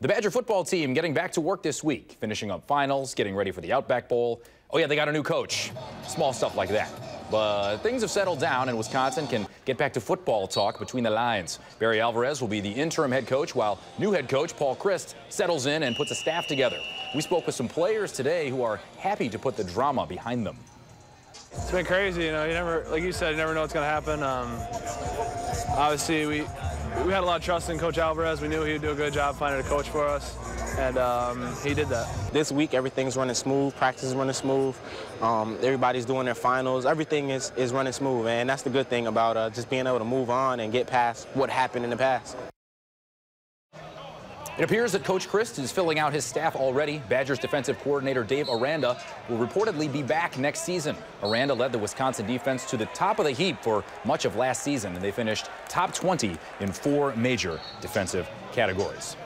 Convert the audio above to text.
The Badger football team getting back to work this week, finishing up finals, getting ready for the Outback Bowl. Oh, yeah, they got a new coach. Small stuff like that. But things have settled down, and Wisconsin can get back to football talk between the lines. Barry Alvarez will be the interim head coach, while new head coach Paul Chryst settles in and puts a staff together. We spoke with some players today who are happy to put the drama behind them. It's been crazy, you know. You never, like you said, you never know what's going to happen. Um, obviously, we we had a lot of trust in Coach Alvarez. We knew he would do a good job finding a coach for us, and um, he did that. This week, everything's running smooth. Practice is running smooth. Um, everybody's doing their finals. Everything is, is running smooth, and that's the good thing about uh, just being able to move on and get past what happened in the past. It appears that Coach Chryst is filling out his staff already. Badgers defensive coordinator Dave Aranda will reportedly be back next season. Aranda led the Wisconsin defense to the top of the heap for much of last season, and they finished top 20 in four major defensive categories.